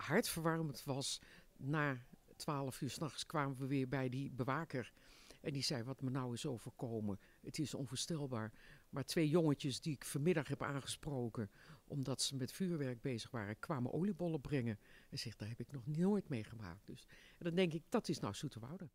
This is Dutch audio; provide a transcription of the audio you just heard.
hartverwarmend was, na twaalf uur s'nachts kwamen we weer bij die bewaker. En die zei, wat me nou is overkomen, het is onvoorstelbaar. Maar twee jongetjes die ik vanmiddag heb aangesproken, omdat ze met vuurwerk bezig waren, kwamen oliebollen brengen. En zegt, daar heb ik nog nooit meegemaakt. Dus en dan denk ik, dat is nou Zoeterwoude.